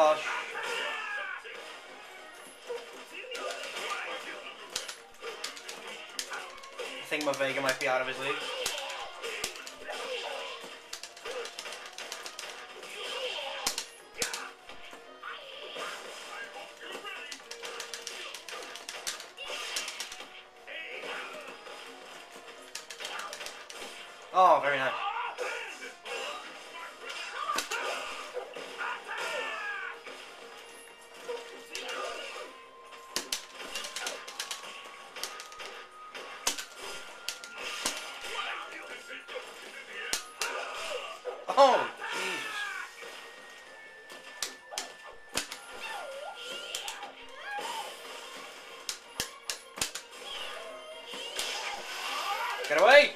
Oh, sh- I think my Vega might be out of his league. Oh, very nice. Oh, Jesus. Get away!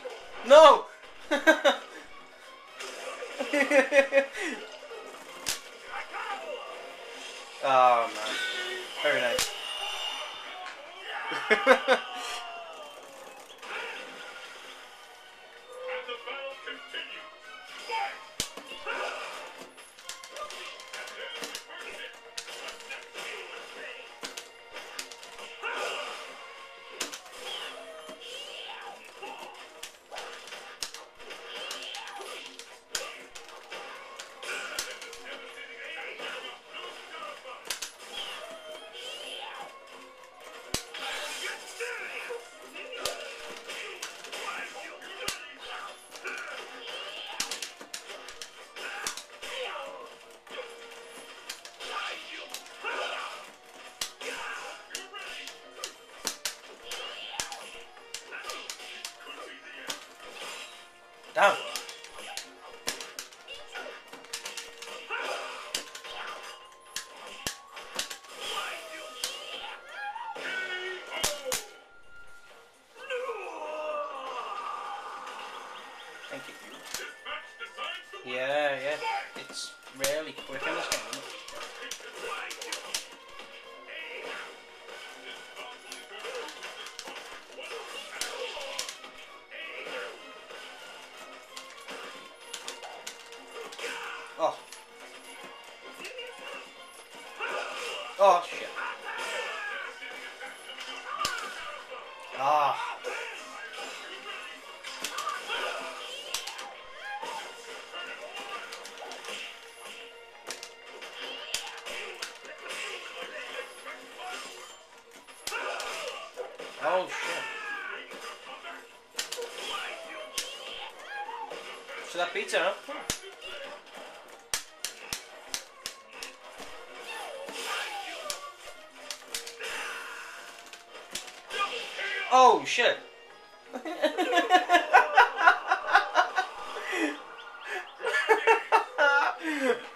No! oh man. Very nice. Down. Thank you. Yeah, yeah. It's really quick in this game. Oh shit. Ah. Oh shit. So that beats it, huh? Oh shit.